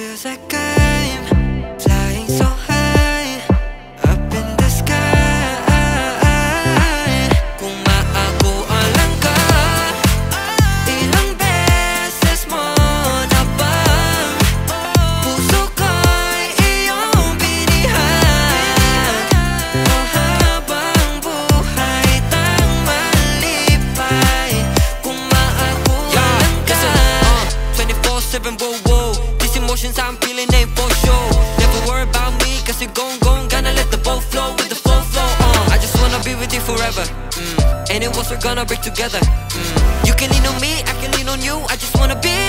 feels like I'm flying so high Up in the sky. Kung maakuan lang ka Ilang beses mo na bang Puso ko'y iyong binihan O habang buhay tang malipay Kung maakuan yeah, ka 24-7 worldwide emotions I'm feeling ain't for sure Never worry about me cause you gone gone Gonna let the boat flow with the flow flow on I just wanna be with you forever mm. And it was we're gonna break together mm. You can lean on me, I can lean on you I just wanna be